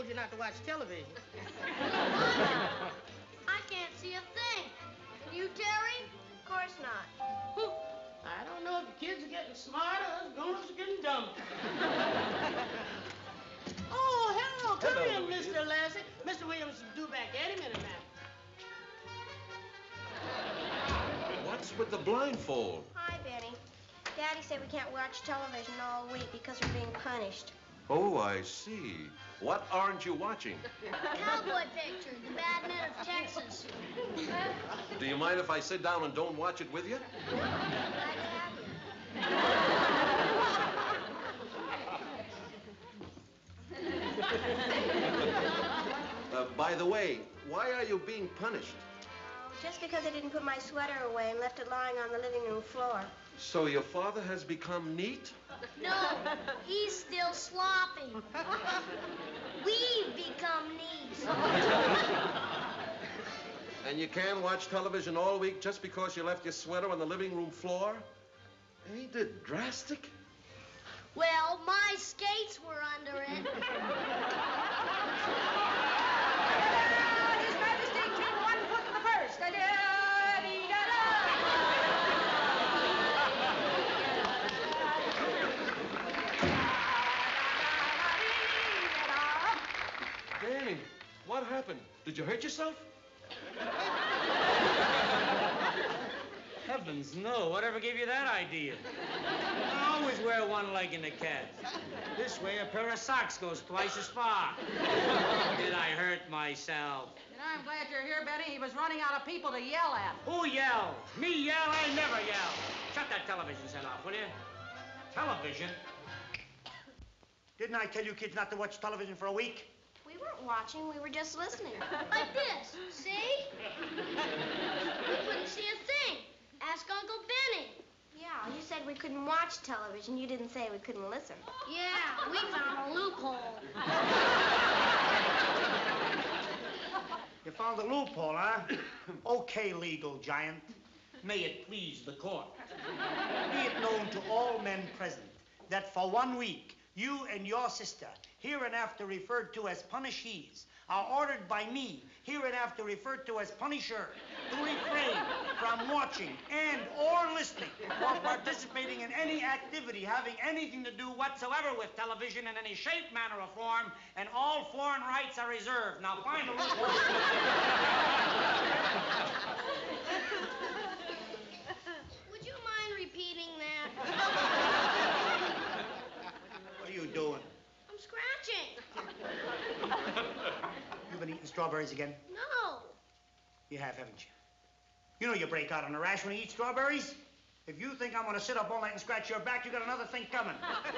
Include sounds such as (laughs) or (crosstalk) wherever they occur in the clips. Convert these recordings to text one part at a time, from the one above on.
told you not to watch television. (laughs) I can't see a thing. Can you, Terry? Of course not. I don't know if the kids are getting smarter or the grown-ups are getting dumber. (laughs) oh, hello. Come Hello, in, Mr. Lessy. Mr. Williams is due back any minute now. What's with the blindfold? Hi, Benny. Daddy said we can't watch television all week because we're being punished. Oh, I see. What aren't you watching? (laughs) Cowboy picture, the bad men of Texas. Do you mind if I sit down and don't watch it with you? Glad to have you. Uh, by the way, why are you being punished? Just because I didn't put my sweater away and left it lying on the living room floor. So your father has become neat? No, he's still sloppy. We've become neat. (laughs) And you can't watch television all week just because you left your sweater on the living room floor? Ain't it drastic? Well, my skates were under it. What happened? Did you hurt yourself? Heavens, no. Whatever gave you that idea? I always wear one leg in the cast. This way, a pair of socks goes twice as far. Did I hurt myself? You know, I'm glad you're here, Betty. He was running out of people to yell at. Who yelled? Me yell? I never yell. Shut that television set off, will you? Television? Didn't I tell you kids not to watch television for a week? We weren't watching, we were just listening. (laughs) Like this, see? We couldn't see a thing. Ask Uncle Benny. Yeah, you said we couldn't watch television. You didn't say we couldn't listen. Yeah, we found a loophole. You found a loophole, huh? okay, legal giant. May it please the court. Be it known to all men present that for one week, you and your sister, hereinafter referred to as punishees, are ordered by me, hereinafter referred to as punisher, to refrain from watching and or listening or participating in any activity having anything to do whatsoever with television in any shape, manner, or form, and all foreign rights are reserved. Now a Would you mind repeating that? What are you doing? I'm scratching. You've been eating strawberries again? No. You have, haven't you? You know you break out on a rash when you eat strawberries. If you think I'm going to sit up all night and scratch your back, you got another thing coming. (laughs) but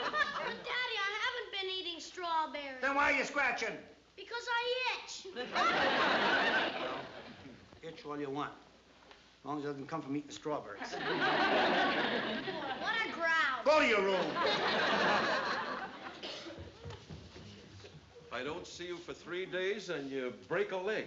Daddy, I haven't been eating strawberries. then why are you scratching? Because I itch. (laughs) Itch all you want. As long as it doesn't come from eating strawberries. (laughs) What a grouch. Go to your room. I don't see you for three days and you break a leg.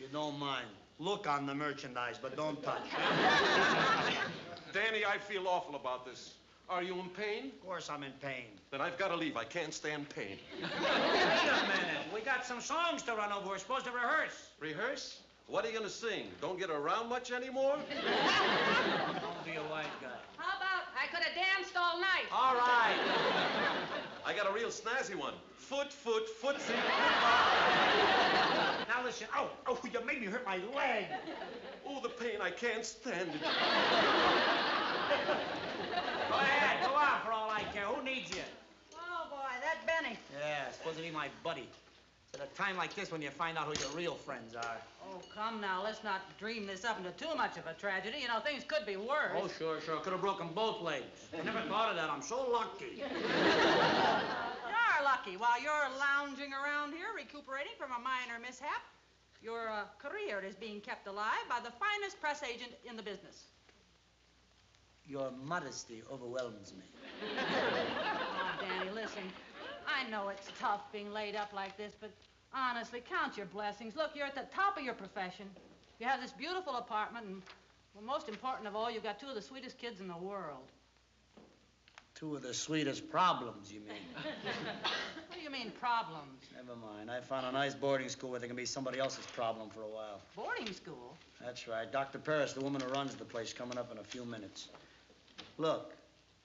You don't mind. Look on the merchandise, but don't touch. (laughs) Danny, I feel awful about this. Are you in pain? Of course I'm in pain. Then I've got to leave. I can't stand pain. Wait a minute. We got some songs to run over. We're supposed to rehearse. Rehearse? What are you going to sing? Don't get around much anymore? Don't be a white guy. How about I could have danced all night? All right. I got a real snazzy one. Foot, foot, footsie. (laughs) Now listen. Oh, oh, you made me hurt my leg. Oh, the pain. I can't stand it. Go ahead. Go on for all I care. Who needs you? Oh, boy, that Benny. Yeah, supposed to be my buddy. It's at a time like this when you find out who your real friends are. Oh, come now, let's not dream this up into too much of a tragedy. You know, things could be worse. Oh, sure, sure. Could have broken both legs. I never thought of that. I'm so lucky. (laughs) You're lucky. While you're lounging around here recuperating from a minor mishap, your uh, career is being kept alive by the finest press agent in the business. Your modesty overwhelms me. (laughs) Oh, Danny, listen. I know it's tough being laid up like this, but honestly, count your blessings. Look, you're at the top of your profession. You have this beautiful apartment, and, well, most important of all, you've got two of the sweetest kids in the world. Two of the sweetest problems, you mean? (laughs) What do you mean, problems? Never mind. I found a nice boarding school where there can be somebody else's problem for a while. Boarding school? That's right. Dr. Paris, the woman who runs the place, coming up in a few minutes. Look,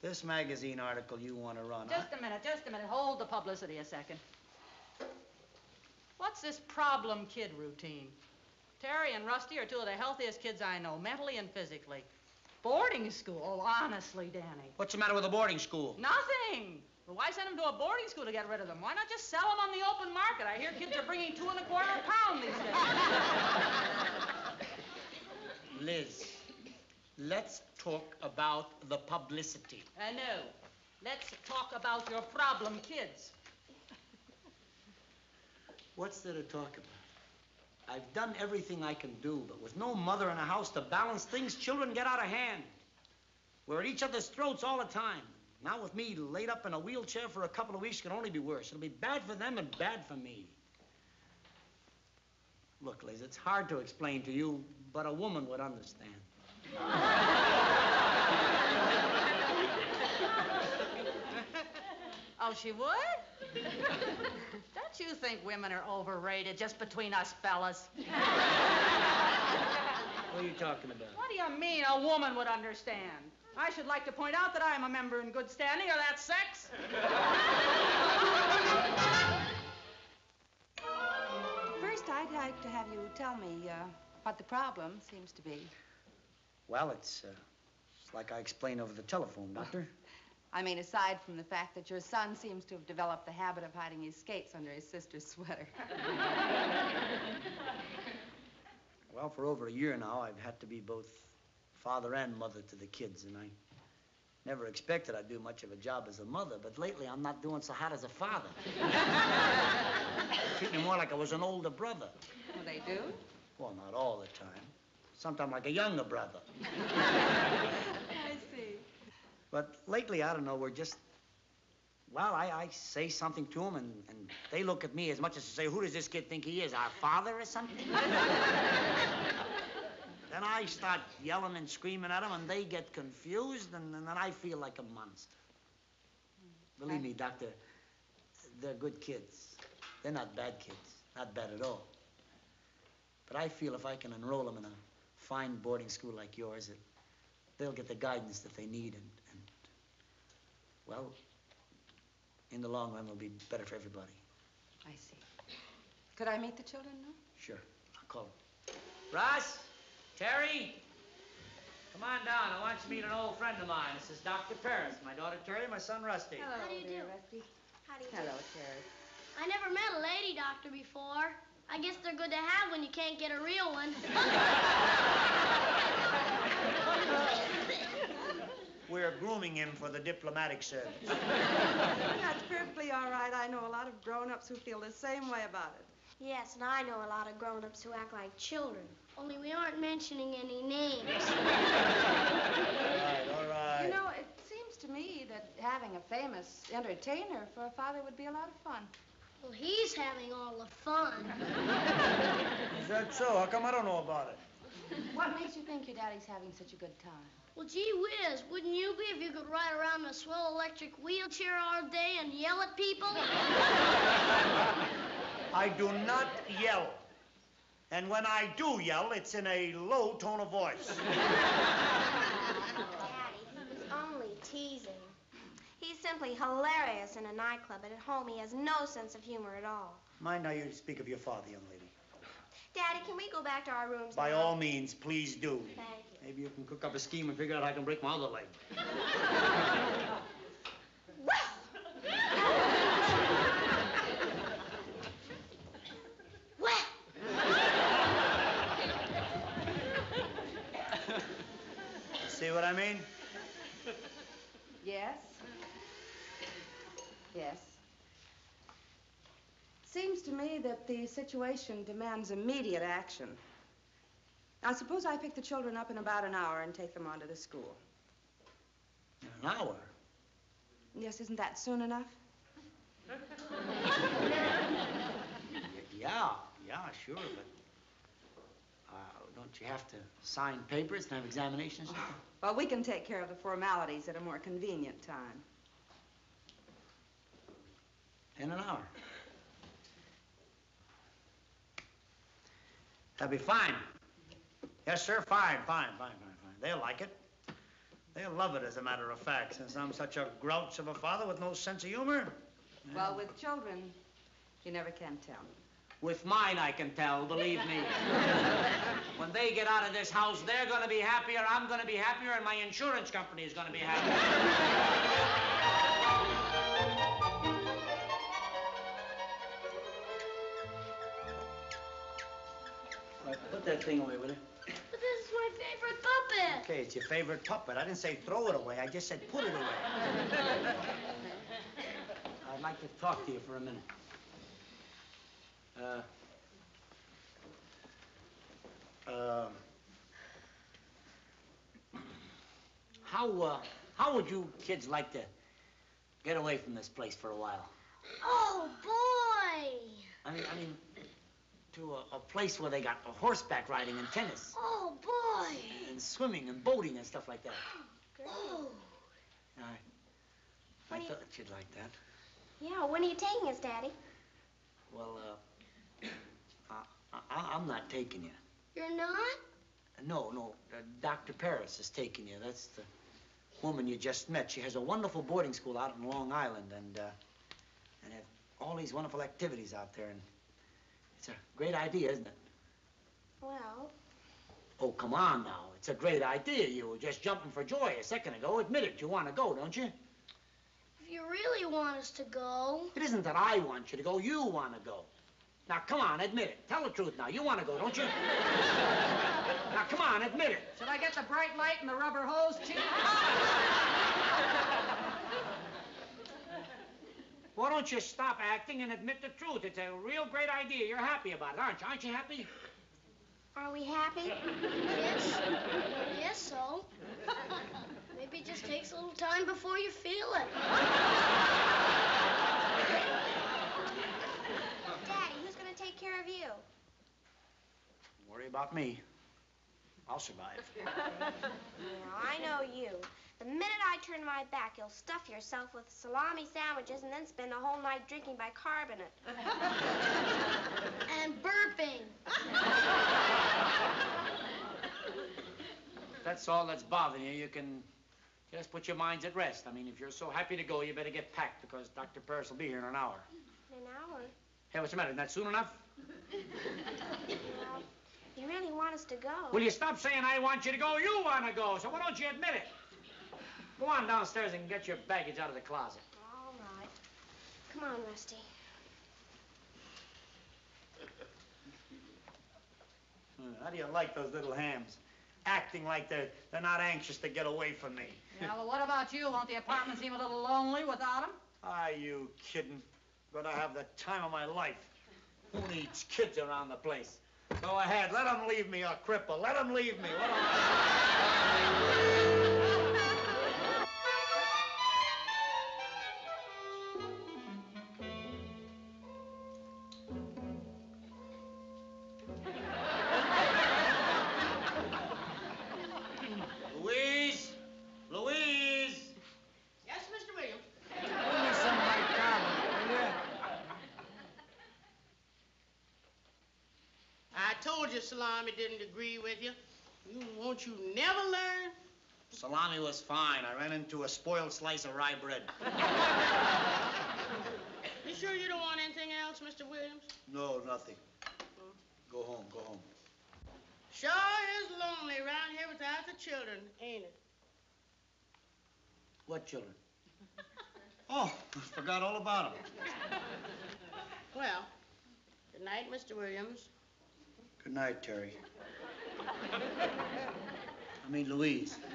this magazine article you want to run, Just a minute, just a minute. Hold the publicity a second. What's this problem kid routine? Terry and Rusty are two of the healthiest kids I know, mentally and physically. Boarding school? Oh, honestly, Danny. What's the matter with a boarding school? Nothing. Well, why send them to a boarding school to get rid of them? Why not just sell them on the open market? I hear kids are bringing two and a quarter a pound these days. (laughs) Liz, let's talk about the publicity. I know. Let's talk about your problem kids. What's there to talk about? I've done everything I can do, but with no mother in the house to balance things, children get out of hand. We're at each other's throats all the time. Now with me laid up in a wheelchair for a couple of weeks, it can only be worse. It'll be bad for them and bad for me. Look, Liz, it's hard to explain to you, but a woman would understand. (laughs) Oh, she would? Don't you think women are overrated just between us fellas? What are you talking about? What do you mean a woman would understand? I should like to point out that I am a member in good standing of that sex. First, I'd like to have you tell me uh, what the problem seems to be. Well, it's, uh, it's like I explained over the telephone, Doctor. I mean, aside from the fact that your son seems to have developed the habit of hiding his skates under his sister's sweater. (laughs) Well, for over a year now, I've had to be both father and mother to the kids, and I never expected I'd do much of a job as a mother, but lately I'm not doing so hot as a father. (laughs) Treat me more like I was an older brother. well, they do? Well, not all the time. Sometimes like a younger brother. (laughs) I see. But lately, I don't know, we're just. Well, I, I say something to them, and, and they look at me as much as to say, Who does this kid think he is, our father or something? (laughs) then I start yelling and screaming at them, and they get confused, and, and then I feel like a monster. Hmm. Believe me, Doctor, they're good kids. They're not bad kids, not bad at all. But I feel if I can enroll them in a fine boarding school like yours, that they'll get the guidance that they need, and, and well, in the long run, it'll be better for everybody. I see. Could I meet the children now? Sure, I'll call them. Russ, Terry, come on down. I want you to meet an old friend of mine. This is Dr. Paris, my daughter Terry, my son Rusty. Hello, How do you dear do? Rusty. How do you Hello, Terry. I never met a lady doctor before. I guess they're good to have when you can't get a real one. (laughs) We're grooming him for the diplomatic service. That's perfectly all right. I know a lot of grown-ups who feel the same way about it. Yes, and I know a lot of grown-ups who act like children. Only we aren't mentioning any names. (laughs) all right, all right. You know, it seems to me that having a famous entertainer for a father would be a lot of fun. Well, he's having all the fun. (laughs) Is that so? How come I don't know about it? What makes you think your daddy's having such a good time? Well, gee whiz, wouldn't you be if you could ride around in a swell electric wheelchair all day and yell at people? (laughs) I do not yell. And when I do yell, it's in a low tone of voice. Daddy, he was only teasing. He's simply hilarious in a nightclub, but at home he has no sense of humor at all. Mind how you speak of your father, young lady. Daddy, can we go back to our rooms By now? all means, please do. Thank you. Maybe you can cook up a scheme and figure out how I can break my other leg. well, (laughs) (laughs) See what I mean? Yes? Yes. Seems to me that the situation demands immediate action. Now, suppose I pick the children up in about an hour and take them on to the school. An hour. Yes, isn't that soon enough? (laughs) Yeah, yeah, sure, but uh, don't you have to sign papers and have examinations? Well, we can take care of the formalities at a more convenient time. In an hour. That'll be fine. Yes, sir, fine, fine, fine, fine, fine. They'll like it. They'll love it, as a matter of fact, since I'm such a grouch of a father with no sense of humor. Well, with children, you never can tell. With mine, I can tell, believe me. (laughs) when they get out of this house, they're going to be happier, I'm going to be happier, and my insurance company is going to be happier. (laughs) that thing away, will you? But this is my favorite puppet. Okay, it's your favorite puppet. I didn't say throw it away. I just said put it away. (laughs) I'd like to talk to you for a minute. Uh, uh, how, uh, how would you kids like to get away from this place for a while? Oh, boy. I mean, I mean, to a, a place where they got horseback riding and tennis Oh, boy. and swimming and boating and stuff like that. (gasps) Oh. I, I What you- thought you'd like that. Yeah, when are you taking us, Daddy? Well, uh, (clears throat) I, I, I'm not taking you. You're not? No, no, uh, Dr. Paris is taking you. That's the woman you just met. She has a wonderful boarding school out in Long Island and, uh, and have all these wonderful activities out there. And it's a great idea, isn't it? Well, Oh, come on now. It's a great idea. You were just jumping for joy a second ago. Admit it. You want to go, don't you? If you really want us to go. It isn't that I want you to go. You want to go. Now, come on, admit it. Tell the truth now. You want to go, don't you? (laughs) now, come on, admit it. Should I get the bright light and the rubber hose, Chief? (laughs) Why don't you stop acting and admit the truth? It's a real great idea. You're happy about it, aren't you? Aren't you happy? are we happy? Yes. (laughs) Yes, so. Maybe it just takes a little time before you feel it. (laughs) Daddy, who's going to take care of you? Don't worry about me. I'll survive. (laughs) Now, I know you. The minute I turn my back, you'll stuff yourself with salami sandwiches and then spend the whole night drinking bicarbonate. And burping. If (laughs) that's all that's bothering you, you can just put your minds at rest. I mean, if you're so happy to go, you better get packed because Dr. Paris will be here in an hour. In an hour. Hey, what's the matter? Isn't that soon enough? (laughs) Well, you really want us to go. Will you stop saying I want you to go? You want to go, so why don't you admit it? Go on downstairs and get your baggage out of the closet. All right. Come on, Rusty. Hmm, How do you like those little hams? Acting like they're, they're not anxious to get away from me. (laughs) Yeah, well, what about you? Won't the apartment seem a little lonely without him? Are you kidding? Gonna have the time of my life. Who needs kids around the place? Go ahead, let them leave me a cripple. Let them leave me. Let 'em- Louise! You. Never learn? Salami was fine. I ran into a spoiled slice of rye bread. (laughs) You sure you don't want anything else, Mr. Williams? No, nothing. Go home, go home. Sure is lonely around here without the children, ain't it? What children? (laughs) Oh, I forgot all about them. Well, good night, Mr. Williams. Good night, Terry. (laughs) I mean, Louise. (laughs)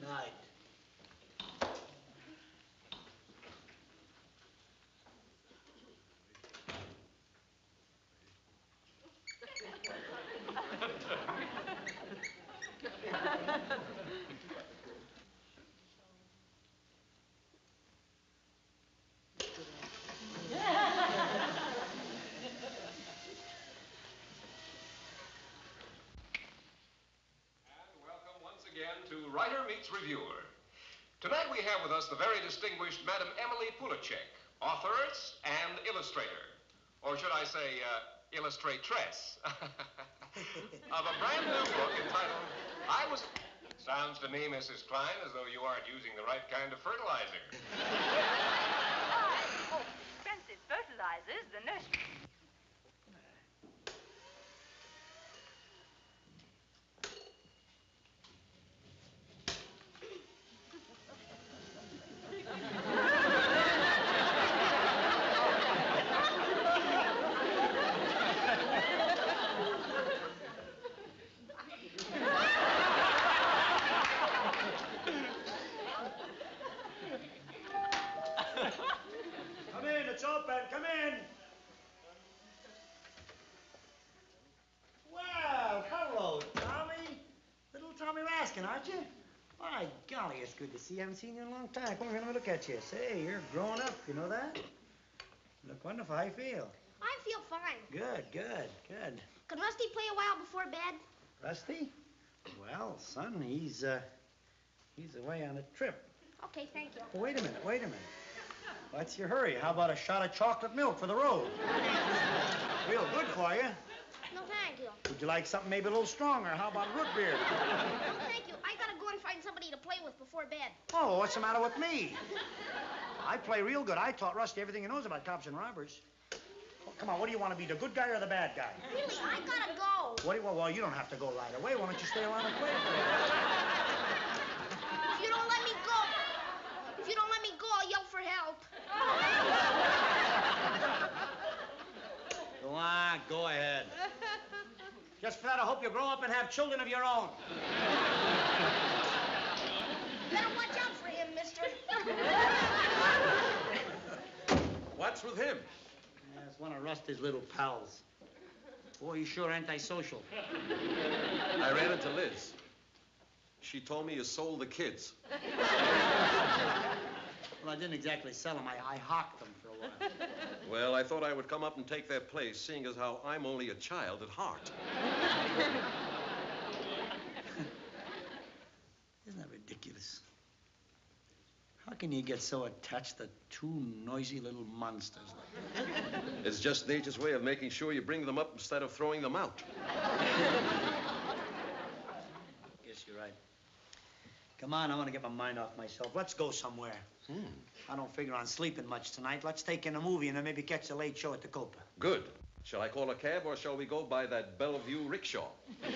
Night. And welcome once again Writer Meets Reviewer. Tonight we have with us the very distinguished Madam Emily Pulacek, authoress and illustrator. Or should I say, uh, illustratress. (laughs) of a brand new book entitled I Was. Sounds to me, Mrs. Klein, as though you aren't using the right kind of fertilizer. (laughs) good to see you. I haven't seen you in a long time. Come on, let me look at you. Say, you're growing up. You know that? Look wonderful. How you feel? I feel fine. Good, good, good. Can Rusty play a while before bed? Rusty? Well, son, he's uh, he's away on a trip. Okay, thank you. Well, wait a minute, wait a minute. What's your hurry? How about a shot of chocolate milk for the road? (laughs) Real good for you. No, thank you. Would you like something maybe a little stronger? How about root beer? No, (laughs) thank you. I gotta go and find somebody to play with before bed. Oh, what's the matter with me? I play real good. I taught Rusty everything he knows about cops and robbers. Oh, come on, what do you want to be, the good guy or the bad guy? Really, I gotta go. What do you, well, well, you don't have to go right away. Why don't you stay around and play? If you don't let me go, if you don't let me go, I'll yell for help. Go on, go ahead. Just for that, I hope you grow up and have children of your own. Better watch out for him, mister. What's with him? Yeah, it's one of Rusty's little pals. Boy, you sure antisocial. I ran into Liz. She told me you sold the kids. Well, I didn't exactly sell them. I, I hawked them for a while. Well, I thought I would come up and take their place, seeing as how I'm only a child at heart. (laughs) Isn't that ridiculous? How can you get so attached to two noisy little monsters like that? It's just nature's way of making sure you bring them up instead of throwing them out. (laughs) Guess you're right. Come on, I want to get my mind off myself. Let's go somewhere. Hmm. I don't figure on sleeping much tonight. Let's take in a movie and then maybe catch a late show at the Copa. Good. Shall I call a cab or shall we go by that Bellevue rickshaw? (laughs)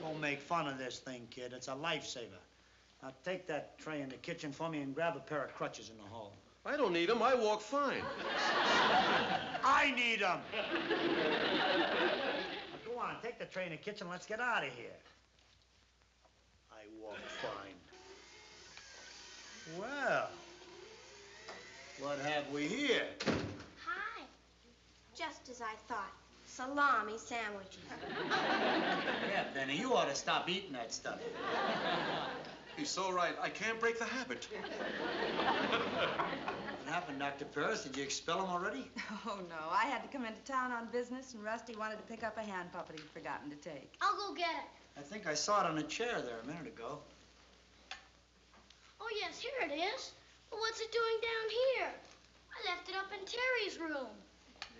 Don't make fun of this thing, kid. It's a lifesaver. Now take that tray in the kitchen for me and grab a pair of crutches in the hall. I don't need them. I walk fine. (laughs) I need them. go on, take the tray in the kitchen. Let's get out of here. I walk fine. Well, what have we here? Hi. Just as I thought. Salami sandwiches. (laughs) Yeah, Benny, you ought to stop eating that stuff. He's so right. I can't break the habit. (laughs) What happened, Dr. Paris? Did you expel him already? (laughs) Oh, no. I had to come into town on business, and Rusty wanted to pick up a hand puppet he'd forgotten to take. I'll go get it. I think I saw it on a chair there a minute ago. Oh, yes, here it is. Well, what's it doing down here? I left it up in Terry's room.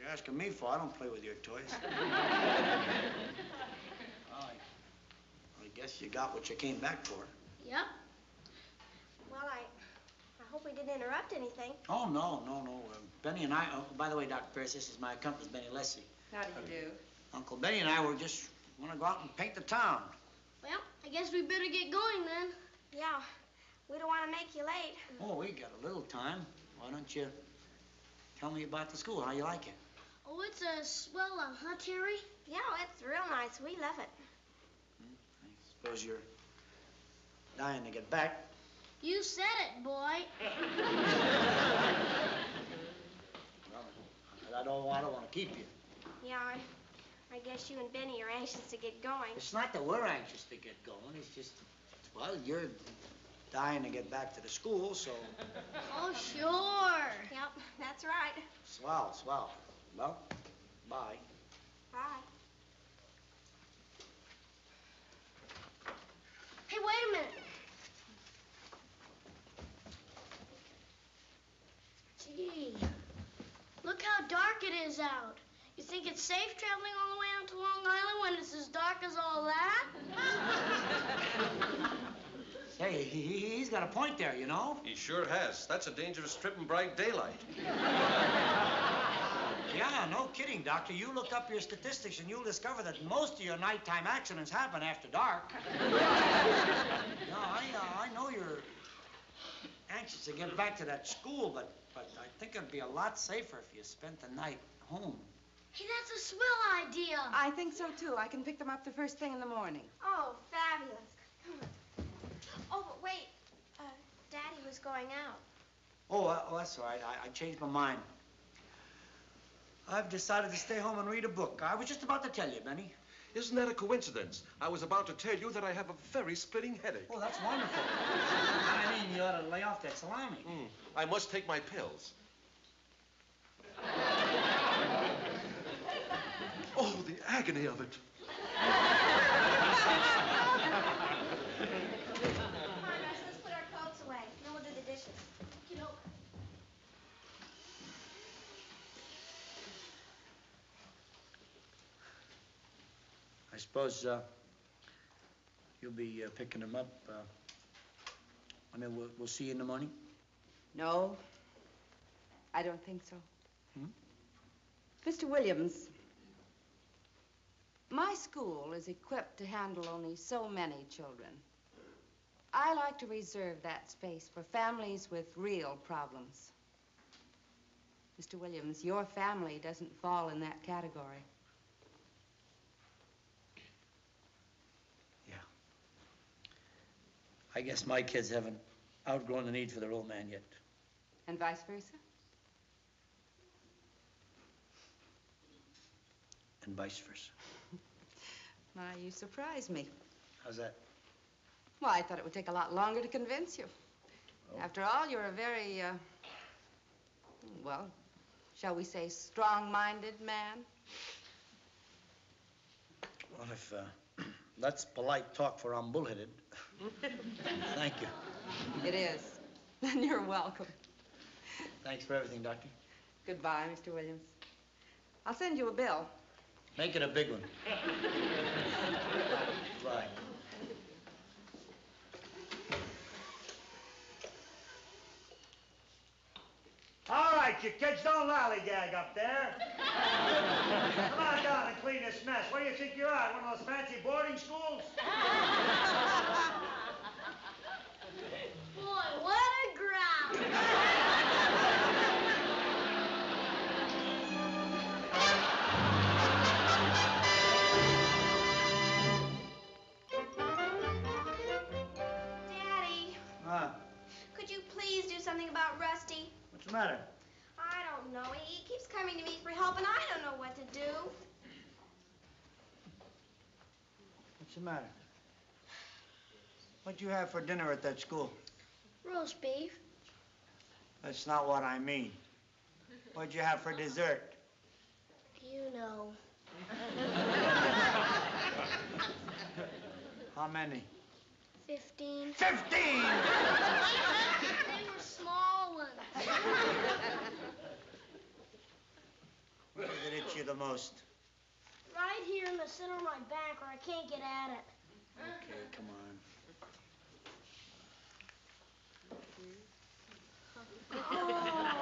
You're asking me for. I don't play with your toys. (laughs) Well, I, I guess you got what you came back for. Yep. Well, I, I hope we didn't interrupt anything. Oh, no, no, no. Uh, Benny and I, oh, by the way, Dr. Paris, this is my accomplice, Benny Lessy. How do you do? Uncle Benny and I were just want to go out and paint the town. Well, I guess we better get going then. Yeah, we don't want to make you late. Oh, we got a little time. Why don't you tell me about the school, how you like it? Oh, it's a swell, uh, huh, Terry? Yeah, it's real nice. We love it. I suppose you're dying to get back. You said it, boy. (laughs) Well, I don't, I don't want to keep you. Yeah, I, I guess you and Benny are anxious to get going. It's not that we're anxious to get going. It's just, well, you're dying to get back to the school, so. (laughs) oh, sure. Yep, that's right. Swell, swell. Well, bye. Bye. Hey, wait a minute. Gee, look how dark it is out. You think it's safe traveling all the way out to Long Island when it's as dark as all that? (laughs) Hey, he, he- he's got a point there, you know? He sure has. That's a dangerous trip in bright daylight. (laughs) Yeah, no kidding, Doctor. You look up your statistics and you'll discover that most of your nighttime accidents happen after dark. (laughs) no, I, uh, I know you're anxious to get back to that school, but, but I think it'd be a lot safer if you spent the night home. Hey, that's a swell idea. I think so, too. I can pick them up the first thing in the morning. Oh, fabulous. Come on. Oh, but wait. Uh, Daddy was going out. Oh, uh, oh that's all right. I, I changed my mind. I've decided to stay home and read a book. I was just about to tell you, Benny. Isn't that a coincidence? I was about to tell you that I have a very splitting headache. Oh, that's wonderful. I mean, you ought to lay off that salami. Hmm. I must take my pills. Oh, the agony of it. Come on, Russ, let's put our coats away. Then we'll do the dishes. You know. I suppose uh, you'll be uh, picking them up. Uh, I mean, we'll, we'll see you in the morning. No, I don't think so. Hmm? Mr. Williams, my school is equipped to handle only so many children. I like to reserve that space for families with real problems. Mr. Williams, your family doesn't fall in that category. Yeah. I guess my kids haven't outgrown the need for their old man yet. And vice versa? And vice versa. My, you surprise me. How's that? Well, I thought it would take a lot longer to convince you. Oh. After all, you're a very, uh, well, shall we say, strong-minded man? Well, if uh, (clears throat) that's polite talk for I'm bullheaded, (laughs) thank you. It is. Then you're welcome. Thanks for everything, Doctor. Goodbye, Mr. Williams. I'll send you a bill. Make it a big one. (laughs) Bye. All right, you kids, don't lollygag up there. (laughs) Come on down and clean this mess. Where do you think you're at? One of those fancy boarding schools? What'd you have for dinner at that school? Roast beef. That's not what I mean. What'd you have for dessert? You know. (laughs) How many? Fifteen. Fifteen! They were small ones. Where did it itch you the most? Right here in the center of my back where I can't get at it. Okay, come on. Oh.